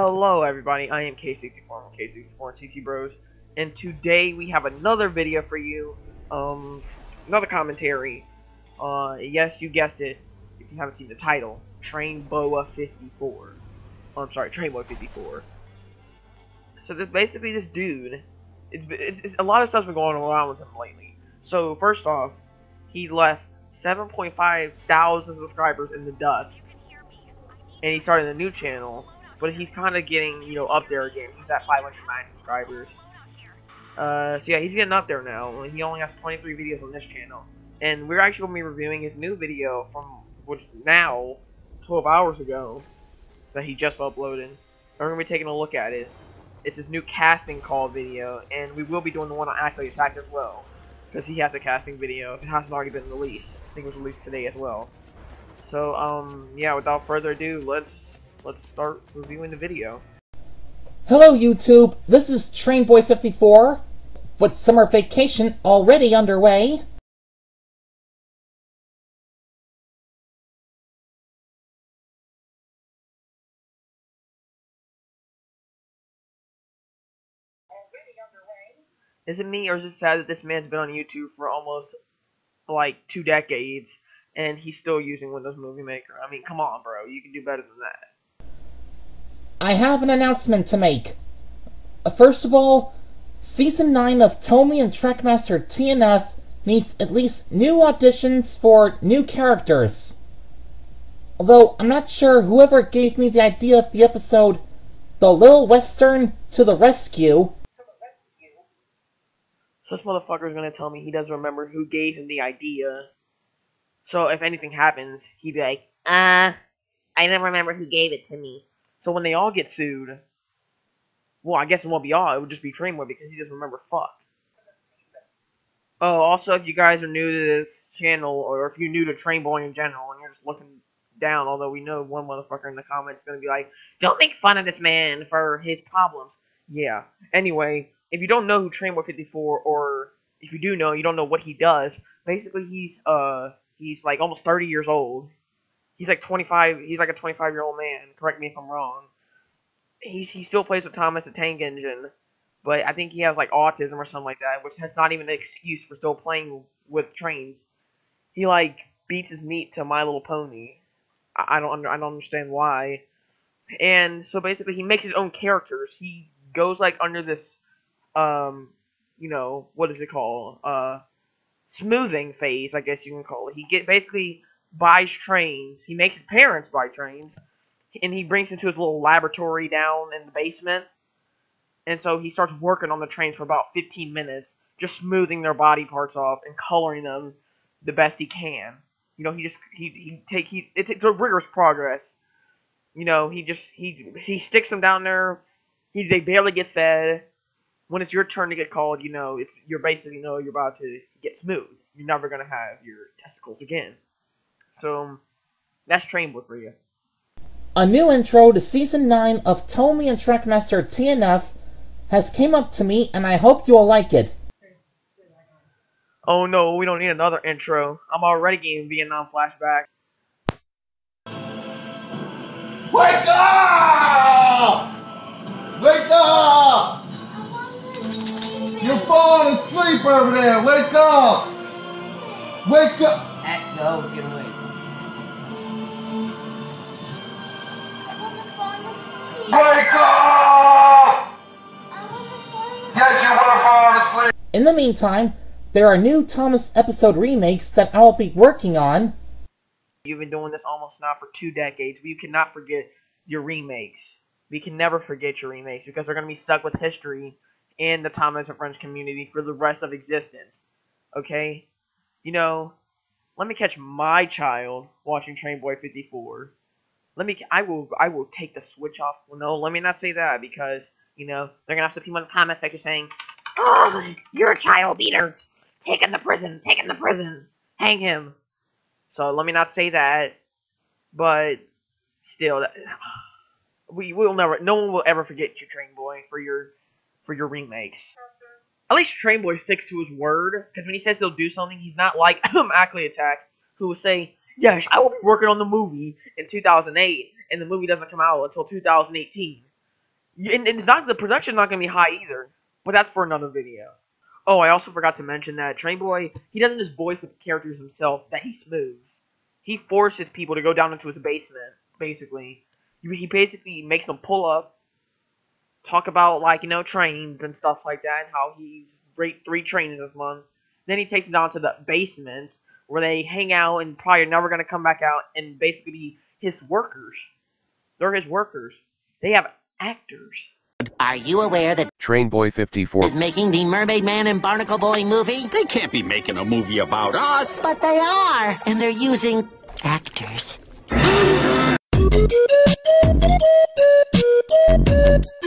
Hello everybody, I am K64 from K64 and CC Bros, and today we have another video for you, um, another commentary, uh, yes, you guessed it, if you haven't seen the title, Train Boa 54, oh, I'm sorry, Train Boy 54. So basically this dude, it's, it's, it's, a lot of stuff's been going around with him lately, so first off, he left 7.5 thousand subscribers in the dust, and he started a new channel, but he's kind of getting, you know, up there again. He's at 509 subscribers. Uh, so yeah, he's getting up there now. He only has 23 videos on this channel. And we're actually going to be reviewing his new video from, which now, 12 hours ago, that he just uploaded. We're going to be taking a look at it. It's his new casting call video, and we will be doing the one on Ackley Attack as well. Because he has a casting video, it hasn't already been released. I think it was released today as well. So, um, yeah, without further ado, let's let's start reviewing the video. Hello YouTube, this is Trainboy54, with summer vacation already underway. Is it me, or is it sad that this man's been on YouTube for almost, like, two decades, and he's still using Windows Movie Maker? I mean, come on, bro, you can do better than that. I have an announcement to make. Uh, First of all, Season 9 of Tomy and Trackmaster TNF needs at least new auditions for new characters. Although, I'm not sure whoever gave me the idea of the episode, The Little Western to the Rescue, So this motherfucker is gonna tell me he doesn't remember who gave him the idea. So if anything happens, he'd be like, Uh, I don't remember who gave it to me. So when they all get sued, well, I guess it won't be all. It would just be Trainboy because he doesn't remember fuck. Oh, also, if you guys are new to this channel, or if you're new to Trainboy in general, and you're just looking down, although we know one motherfucker in the comments is gonna be like, "Don't make fun of this man for his problems." Yeah. Anyway, if you don't know who Trainboy 54, or if you do know, you don't know what he does. Basically, he's uh, he's like almost 30 years old. He's like 25. He's like a 25 year old man. Correct me if I'm wrong. He's he still plays with Thomas the Tank Engine, but I think he has like autism or something like that, which has not even an excuse for still playing with trains. He like beats his meat to My Little Pony. I, I don't under, I don't understand why. And so basically, he makes his own characters. He goes like under this, um, you know, what is it called? Uh, smoothing phase, I guess you can call it. He get basically buys trains. He makes his parents buy trains, and he brings them to his little laboratory down in the basement. And so he starts working on the trains for about 15 minutes, just smoothing their body parts off and coloring them the best he can. You know, he just he he take he it's, it's a rigorous progress. You know, he just he he sticks them down there. He they barely get fed. When it's your turn to get called, you know it's you're basically you know you're about to get smooth. You're never gonna have your testicles again. So um, that's Trainboy for you. a new intro to Season 9 of Tomy and Trackmaster TNF has came up to me and I hope you'll like it. Oh no, we don't need another intro. I'm already getting Vietnam flashbacks. Wake up! Wake up! You're falling asleep over there. Wake up! Wake up! No, get away. In the meantime, there are new Thomas episode remakes that I'll be working on. You've been doing this almost now for two decades. We cannot forget your remakes. We can never forget your remakes because they're going to be stuck with history in the Thomas and Friends community for the rest of existence. Okay? You know, let me catch my child watching Train Boy 54. Let me I will I will take the switch off. Well, no, let me not say that because, you know, they're going to have some people in the comment section saying, "Oh, you're a child beater. Take him to prison. Take him to prison. Hang him." So let me not say that, but still, we will never. No one will ever forget you, Train Boy, for your for your remakes. At least Train Boy sticks to his word, because when he says he'll do something, he's not like um, Ackley Attack, who will say, "Yes, I will be working on the movie in 2008," and the movie doesn't come out until 2018. and and it's not the production's not gonna be high either. But that's for another video. Oh, I also forgot to mention that Train Boy he doesn't just voice the characters himself that he smooths. He forces people to go down into his basement, basically. He basically makes them pull up, talk about like you know trains and stuff like that, and how he's rate three trains this month. Then he takes them down to the basement where they hang out and probably are never gonna come back out and basically be his workers. They're his workers. They have actors. Are you aware that Train Boy 54. is making the Mermaid Man and Barnacle Boy movie? They can't be making a movie about us. But they are, and they're using actors.